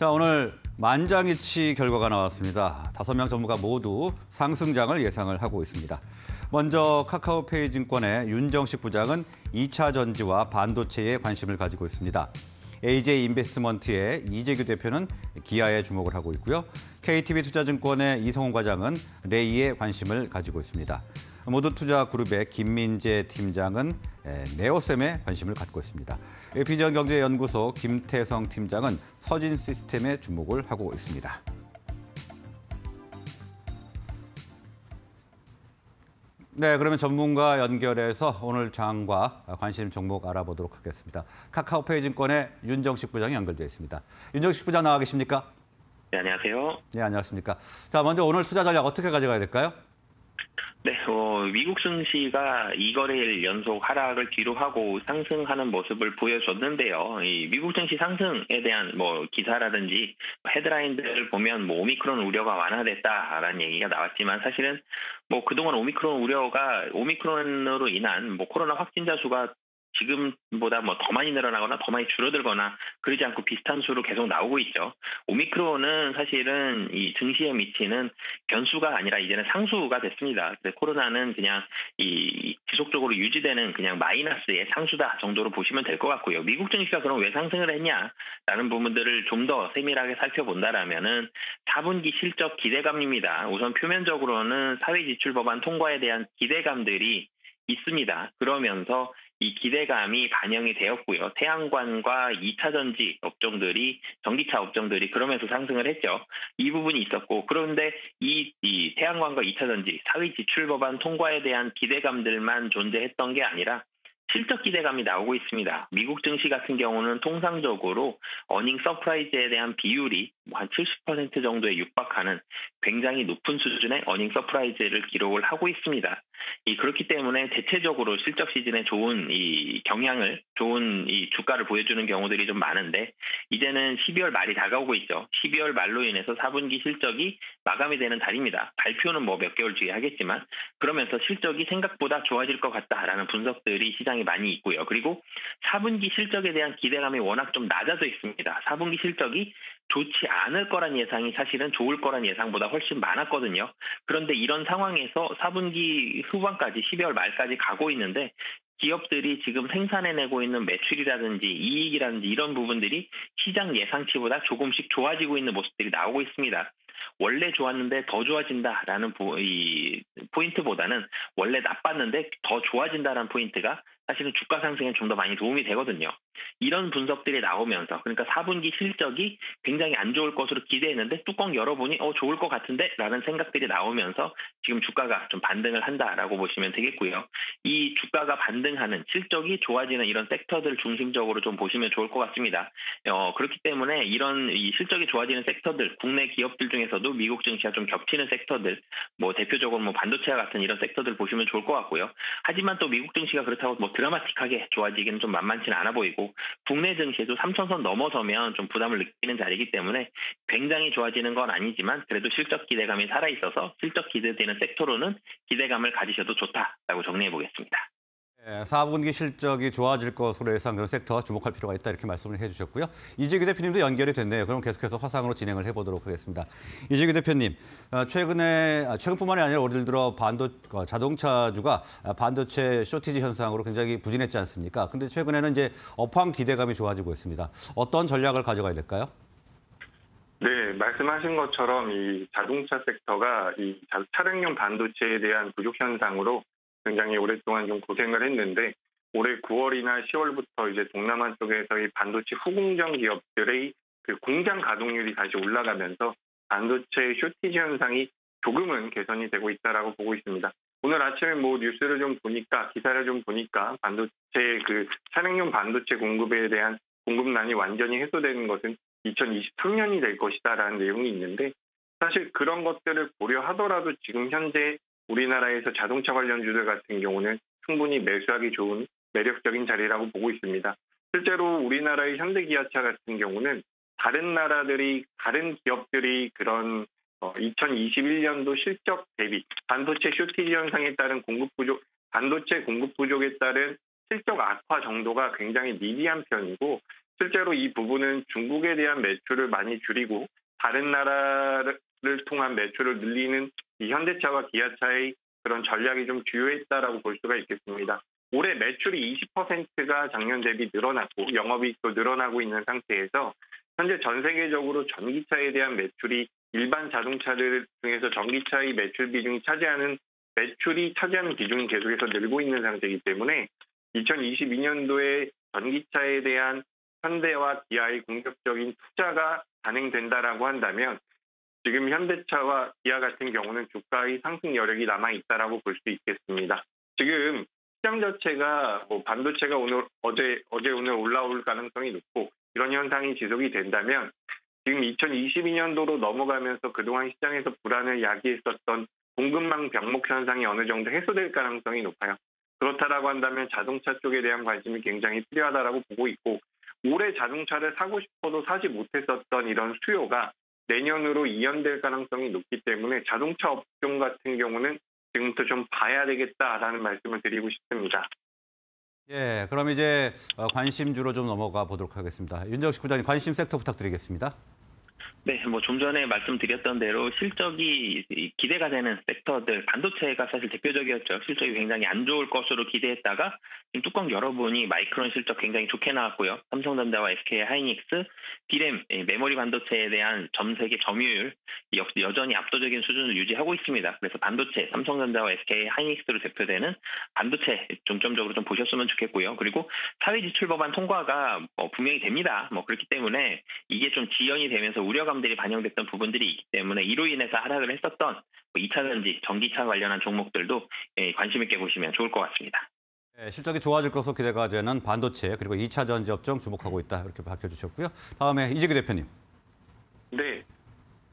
자, 오늘 만장일치 결과가 나왔습니다. 다섯 명 전무가 모두 상승장을 예상을 하고 있습니다. 먼저 카카오페이 증권의 윤정식 부장은 2차 전지와 반도체에 관심을 가지고 있습니다. AJ 인베스트먼트의 이재규 대표는 기아에 주목을 하고 있고요. KTB 투자증권의 이성훈 과장은 레이에 관심을 가지고 있습니다. 모두 투자 그룹의 김민재 팀장은 네오셈에 관심을 갖고 있습니다. 비전경제연구소 김태성 팀장은 서진 시스템에 주목을 하고 있습니다. 네, 그러면 전문가 연결해서 오늘 장과 관심 종목 알아보도록 하겠습니다. 카카오페이 증권의 윤정식 부장이 연결되어 있습니다. 윤정식 부장 나와 계십니까? 네, 안녕하세요. 네, 안녕하십니까. 자, 먼저 오늘 투자 전략 어떻게 가져가야 될까요? 네, 어, 미국 증시가 2거래일 연속 하락을 뒤로 하고 상승하는 모습을 보여줬는데요. 이 미국 증시 상승에 대한 뭐 기사라든지 헤드라인들을 보면 뭐 오미크론 우려가 완화됐다라는 얘기가 나왔지만 사실은 뭐 그동안 오미크론 우려가 오미크론으로 인한 뭐 코로나 확진자 수가 지금보다 뭐 더 많이 늘어나거나 더 많이 줄어들거나 그러지 않고 비슷한 수로 계속 나오고 있죠. 오미크론은 사실은 이 증시에 미치는 변수가 아니라 이제는 상수가 됐습니다. 코로나는 그냥 이 지속적으로 유지되는 그냥 마이너스의 상수다 정도로 보시면 될 것 같고요. 미국 증시가 그럼 왜 상승을 했냐라는 부분들을 좀 더 세밀하게 살펴본다라면은 4분기 실적 기대감입니다. 우선 표면적으로는 사회 지출 법안 통과에 대한 기대감들이 있습니다. 그러면서 이 기대감이 반영이 되었고요. 태양광과 2차 전지 업종들이 전기차 업종들이 그러면서 상승을 했죠. 이 부분이 있었고 그런데 이, 이 태양광과 2차 전지 사회 지출 법안 통과에 대한 기대감들만 존재했던 게 아니라 실적 기대감이 나오고 있습니다. 미국 증시 같은 경우는 통상적으로 어닝 서프라이즈에 대한 비율이 한 70% 정도에 육박하는 굉장히 높은 수준의 어닝 서프라이즈를 기록을 하고 있습니다. 이 그렇기 때문에 대체적으로 실적 시즌에 좋은 이 경향을 좋은 이 주가를 보여주는 경우들이 좀 많은데 이제는 12월 말이 다가오고 있죠. 12월 말로 인해서 4분기 실적이 마감이 되는 달입니다. 발표는 뭐 몇 개월 뒤에 하겠지만 그러면서 실적이 생각보다 좋아질 것 같다라는 분석들이 시장에 많이 있고요. 그리고 4분기 실적에 대한 기대감이 워낙 좀 낮아져 있습니다. 4분기 실적이 좋지 않을 거란 예상이 사실은 좋을 거란 예상보다 훨씬 많았거든요. 그런데 이런 상황에서 4분기 후반까지 12월 말까지 가고 있는데 기업들이 지금 생산해내고 있는 매출이라든지 이익이라든지 이런 부분들이 시장 예상치보다 조금씩 좋아지고 있는 모습들이 나오고 있습니다. 원래 좋았는데 더 좋아진다라는 이 포인트보다는 원래 나빴는데 더 좋아진다라는 포인트가 사실은 주가 상승에 좀 더 많이 도움이 되거든요. 이런 분석들이 나오면서 그러니까 4분기 실적이 굉장히 안 좋을 것으로 기대했는데 뚜껑 열어보니 어 좋을 것 같은데 라는 생각들이 나오면서 지금 주가가 좀 반등을 한다라고 보시면 되겠고요. 이 주가가 반등하는 실적이 좋아지는 이런 섹터들 중심적으로 좀 보시면 좋을 것 같습니다. 어, 그렇기 때문에 이런 이 실적이 좋아지는 섹터들 국내 기업들 중에서도 미국 증시와 좀 겹치는 섹터들 뭐 대표적으로 뭐 반도체와 같은 이런 섹터들 보시면 좋을 것 같고요. 하지만 또 미국 증시가 그렇다고 뭐 드라마틱하게 좋아지기는 좀 만만치는 않아 보이고 국내 증시도 3천선 넘어서면 좀 부담을 느끼는 자리이기 때문에 굉장히 좋아지는 건 아니지만 그래도 실적 기대감이 살아 있어서 실적 기대되는 섹터로는 기대감을 가지셔도 좋다라고 정리해 보겠습니다. 4분기 실적이 좋아질 것으로 예상 그런 섹터 주목할 필요가 있다 이렇게 말씀을 해주셨고요. 이재규 대표님도 연결이 됐네요. 그럼 계속해서 화상으로 진행을 해보도록 하겠습니다. 이재규 대표님, 어, 최근에 아, 최근뿐만이 아니라 올해 들어 반도 어, 자동차주가 반도체 쇼티지 현상으로 굉장히 부진했지 않습니까? 근데 최근에는 이제 업황 기대감이 좋아지고 있습니다. 어떤 전략을 가져가야 될까요? 네, 말씀하신 것처럼 이 자동차 섹터가 이 차량용 반도체에 대한 부족 현상으로 굉장히 오랫동안 좀 고생을 했는데 올해 9월이나 10월부터 이제 동남아 쪽에서의 반도체 후공정 기업들의 그 공장 가동률이 다시 올라가면서 반도체 쇼티지 현상이 조금은 개선이 되고 있다라고 보고 있습니다. 오늘 아침에 뭐 뉴스를 좀 보니까 기사를 좀 보니까 반도체 그 차량용 반도체 공급에 대한 공급난이 완전히 해소되는 것은 2023년이 될 것이다라는 내용이 있는데 사실 그런 것들을 고려하더라도 지금 현재 우리나라에서 자동차 관련주들 같은 경우는 충분히 매수하기 좋은 매력적인 자리라고 보고 있습니다. 실제로 우리나라의 현대기아차 같은 경우는 다른 나라들이 다른 기업들이 그런 2021년도 어, 실적 대비 반도체 쇼티지 현상에 따른 공급 부족, 반도체 공급 부족에 따른 실적 악화 정도가 굉장히 미비한 편이고 실제로 이 부분은 중국에 대한 매출을 많이 줄이고 다른 나라 를 통한 매출을 늘리는 이 현대차와 기아차의 그런 전략이 좀 주요했다라고 볼 수가 있겠습니다. 올해 매출이 20%가 작년 대비 늘어났고 영업이익도 늘어나고 있는 상태에서 현재 전 세계적으로 전기차에 대한 매출이 일반 자동차들 중에서 전기차의 매출 비중이 차지하는 매출이 차지하는 비중이 계속해서 늘고 있는 상태이기 때문에 2022년도에 전기차에 대한 현대와 기아의 공격적인 투자가 단행된다라고 한다면 지금 현대차와 기아 같은 경우는 주가의 상승 여력이 남아 있다라고 볼 수 있겠습니다. 지금 시장 자체가 뭐 반도체가 오늘 어제 어제 오늘 올라올 가능성이 높고 이런 현상이 지속이 된다면 지금 2022년도로 넘어가면서 그동안 시장에서 불안을 야기했었던 공급망 병목 현상이 어느 정도 해소될 가능성이 높아요. 그렇다라고 한다면 자동차 쪽에 대한 관심이 굉장히 필요하다라고 보고 있고 올해 자동차를 사고 싶어도 사지 못했었던 이런 수요가 내년으로 이연될 가능성이 높기 때문에 자동차 업종 같은 경우는 지금부터 좀 봐야 되겠다라는 말씀을 드리고 싶습니다. 예, 그럼 이제 어, 관심주로 좀 넘어가 보도록 하겠습니다. 윤정식 부장님 관심 섹터 부탁드리겠습니다. 네, 뭐 좀 전에 말씀드렸던 대로 실적이 기대가 되는 섹터들 반도체가 사실 대표적이었죠. 실적이 굉장히 안 좋을 것으로 기대했다가 지금 뚜껑 열어보니 마이크론 실적 굉장히 좋게 나왔고요. 삼성전자와 SK 하이닉스, 디램 메모리 반도체에 대한 전 세계 점유율 역시 여전히 압도적인 수준을 유지하고 있습니다. 그래서 반도체 삼성전자와 SK 하이닉스로 대표되는 반도체 중점적으로 좀 보셨으면 좋겠고요. 그리고 사회지출 법안 통과가 뭐 분명히 됩니다. 뭐 그렇기 때문에 이게 좀 지연이 되면서 우려가 우려감들이 반영됐던 부분들이 있기 때문에 이로 인해서 하락을 했었던 2차 뭐 전지, 전기차 관련한 종목들도 예, 관심 있게 보시면 좋을 것 같습니다. 네, 실적이 좋아질 것으로 기대가 되는 반도체 그리고 2차 전지 업종 주목하고 있다 이렇게 밝혀주셨고요. 다음에 이재규 대표님. 네,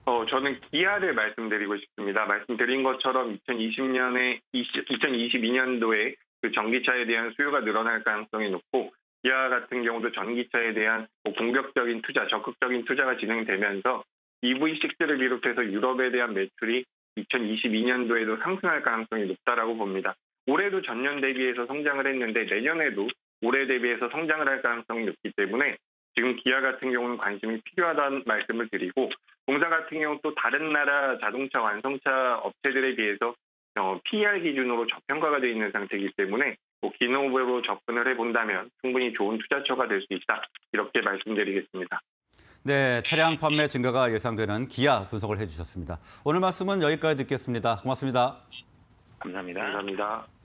어, 저는 기아를 말씀드리고 싶습니다. 말씀드린 것처럼 2020년에 2022년도에 그 전기차에 대한 수요가 늘어날 가능성이 높고 기아 같은 경우도 전기차에 대한 뭐 공격적인 투자, 적극적인 투자가 진행되면서 EV6를 비롯해서 유럽에 대한 매출이 2022년도에도 상승할 가능성이 높다라고 봅니다. 올해도 전년 대비해서 성장을 했는데 내년에도 올해 대비해서 성장을 할 가능성이 높기 때문에 지금 기아 같은 경우는 관심이 필요하다는 말씀을 드리고 공사 같은 경우 또 다른 나라 자동차 완성차 업체들에 비해서 어, PR 기준으로 저평가가 되어 있는 상태이기 때문에 뭐 기노브로 접근을 해본다면 충분히 좋은 투자처가 될 수 있다. 이렇게 말씀드리겠습니다. 네, 차량 판매 증가가 예상되는 기아 분석을 해주셨습니다. 오늘 말씀은 여기까지 듣겠습니다. 고맙습니다. 감사합니다. 감사합니다.